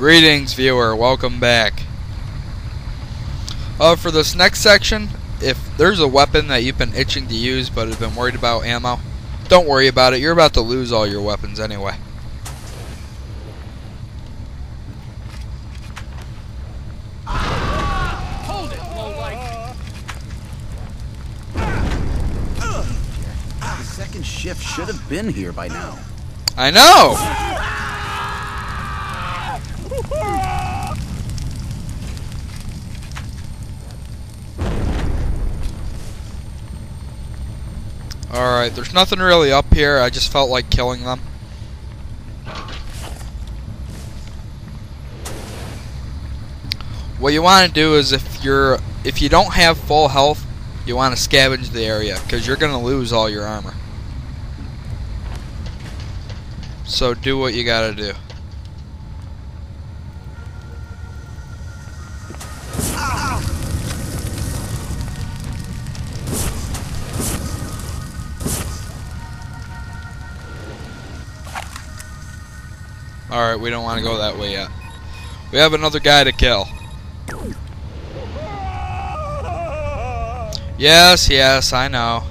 Greetings, viewer. Welcome back. Uh, for this next section, if there's a weapon that you've been itching to use but have been worried about ammo, don't worry about it. You're about to lose all your weapons anyway. Hold it, lowlife. The second shift should have been here by now. I know! Alright, there's nothing really up here. I just felt like killing them. What you want to do is if you're if you don't have full health, you want to scavenge the area because you're going to lose all your armor. So do what you got to do. Alright, we don't want to go that way yet. We have another guy to kill. Yes, yes, I know.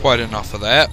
Quite enough of that.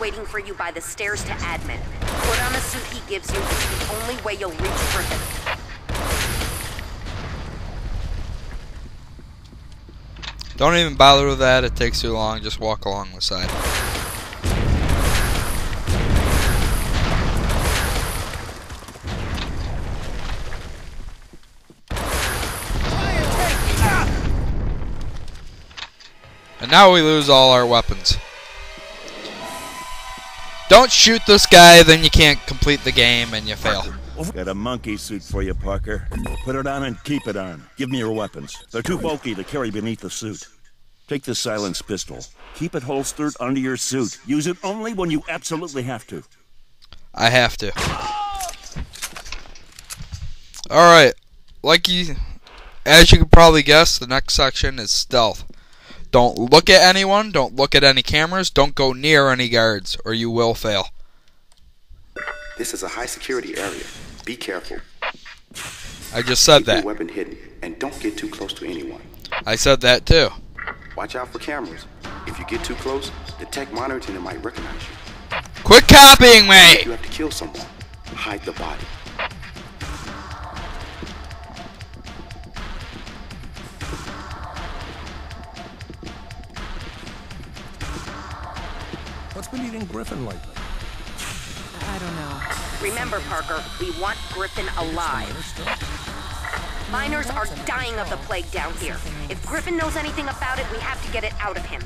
Waiting for you by the stairs to admin. Put on the suit he gives you. It's the only way you'll reach Griffin. Don't even bother with that, it takes too long, just walk along the side. And now we lose all our weapons. Don't shoot this guy, then you can't complete the game and you fail. Got a monkey suit for you, Parker. Put it on and keep it on. Give me your weapons. They're too bulky to carry beneath the suit. Take the silence pistol. Keep it holstered under your suit. Use it only when you absolutely have to. I have to. Alright, like you, as you can probably guess, the next section is stealth. Don't look at anyone, don't look at any cameras, don't go near any guards, or you will fail. This is a high security area. Be careful. I just said Keep your that. weapon hidden and don't get too close to anyone. I said that too. Watch out for cameras. If you get too close, the tech monitoring it might recognize you. Quit copying If you have to kill someone, hide the body. What's been eating Griffin lately? I don't know. Remember, Parker, we want Griffin alive. Miners are dying of the plague down here. If Griffin knows anything about it, we have to get it out of him.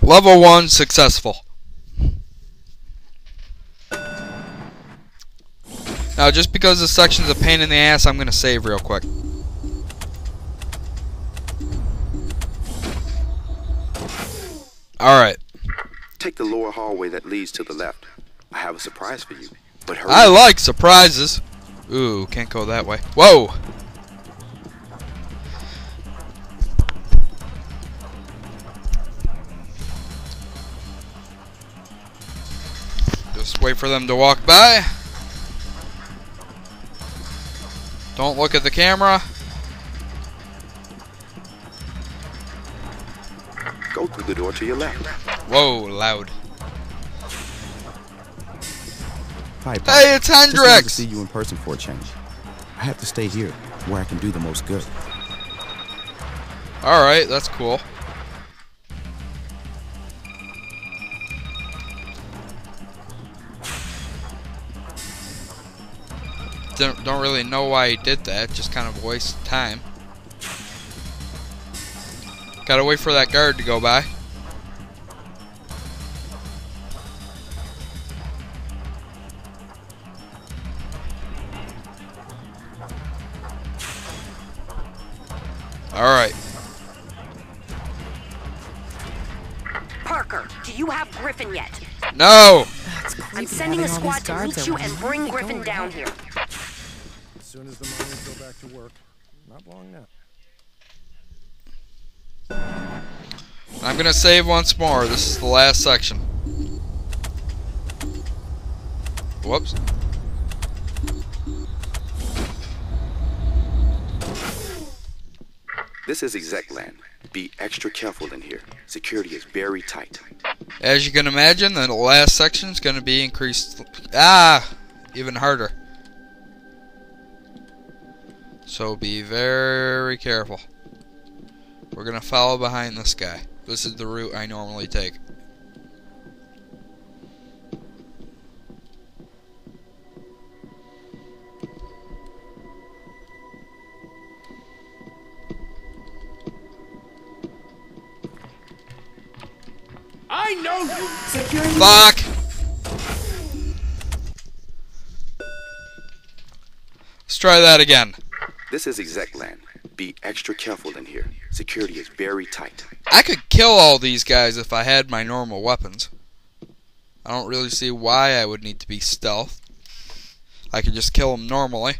Level 1 successful. Now, just because this section's a pain in the ass, I'm gonna save real quick. Alright. Take the lower hallway that leads to the left. I have a surprise for you. But hurry. I like surprises. Ooh, can't go that way. Whoa! Just wait for them to walk by. Don't look at the camera. Go through the door to your left. Whoa, loud. Hi, Pop. Hey, it's Just wanted to Hendrix! see you in person for a change. I have to stay here, where I can do the most good. Alright, that's cool. Don't, don't really know why he did that, just kind of waste time. Gotta wait for that guard to go by. Alright. Parker, do you have Griffin yet? No! I'm sending a squad to meet you and bring Griffin down here. As soon as the miners go back to work. Not long now. I'm gonna save once more. This is the last section. Whoops. This is exec land. Be extra careful in here. Security is very tight. As you can imagine, the last section is gonna be increased. Ah! Even harder. So be very careful. We're gonna follow behind this guy. This is the route I normally take. I know you! Fuck! Let's try that again. This is exec land. Be extra careful in here. Security is very tight. I could kill all these guys if I had my normal weapons. I don't really see why I would need to be stealth. I could just kill them normally.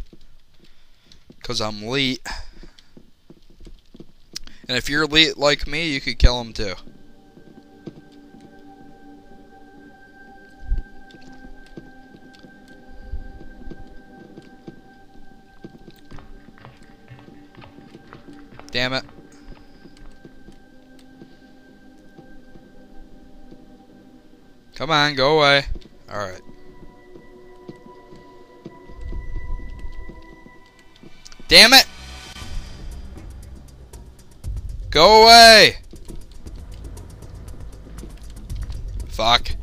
Because I'm elite. And if you're elite like me, you could kill them too. Damn it. Come on, go away. Alright. Damn it! Go away! Fuck.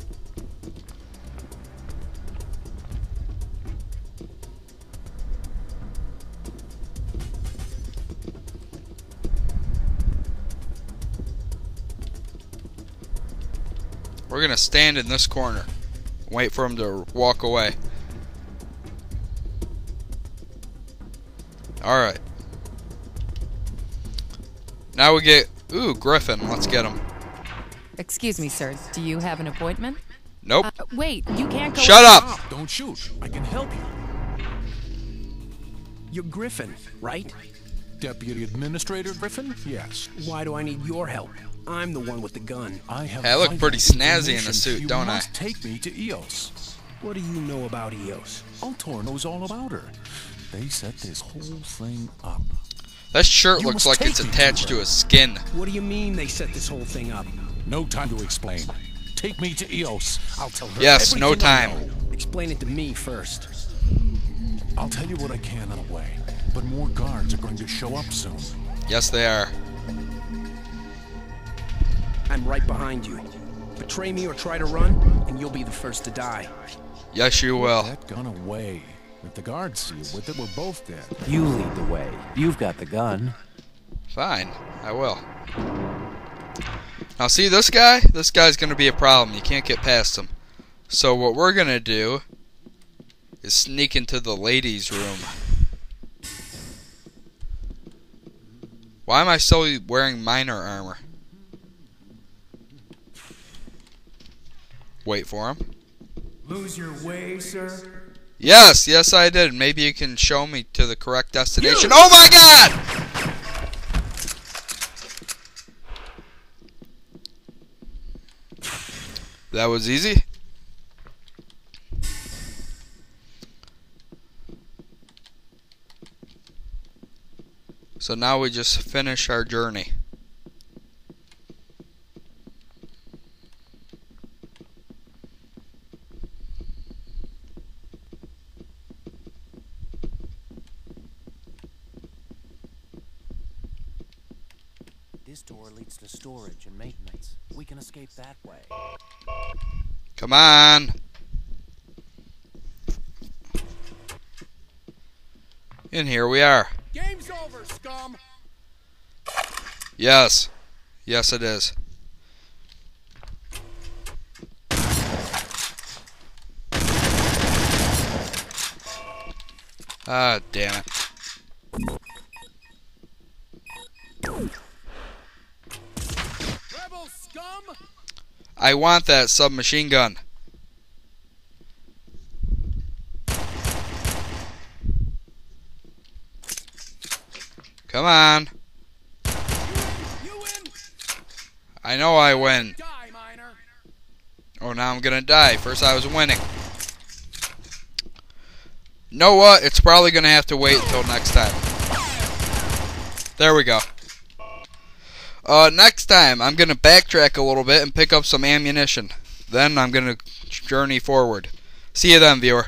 We're gonna stand in this corner. Wait for him to walk away. Alright. Now we get. Ooh, Griffin. Let's get him. Excuse me, sir. Do you have an appointment? Nope. Uh, wait, you can't go. Shut up! Don't shoot. I can help you. You're Griffin, right? Deputy Administrator Griffin? Yes. Why do I need your help? I'm the one with the gun. I have Hey, I look pretty snazzy in a suit, you don't I? must take me to EOS. What do you know about E EOS? Ultor knows all about her. They set this whole thing up. That shirt You looks like it's take me to attached to his skin. What do you mean they set this whole thing up? No time to explain. Take me to EOS. I'll tell her. Yes, no time. Explain it to me first. I'll tell you what I can in a way, but more guards are going to show up soon. Yes, they are. I'm right behind you. Betray me or try to run, and you'll be the first to die. Yes, you will. That gun away. If the guards see you with it, we're both dead. You lead the way. You've got the gun. Fine, I will. Now, see this guy? This guy's gonna be a problem. You can't get past him. So, what we're gonna do is sneak into the ladies' room. Why am I still wearing miner armor? Wait for him. Lose your way, sir? Yes, yes, I did. Maybe you can show me to the correct destination. Oh my god! That was easy. So now we just finish our journey. This door leads to storage and maintenance. We can escape that way. Come on. And here we are. Game's over, scum! Yes. Yes, it is. Ah, damn it. I want that submachine gun. Come on. You win. I know I win. Die, Oh, now I'm gonna die. First I was winning. Know what? It's probably gonna have to wait until next time. There we go. Uh, next time, I'm going to backtrack a little bit and pick up some ammunition. Then I'm going to journey forward. See you then, viewer.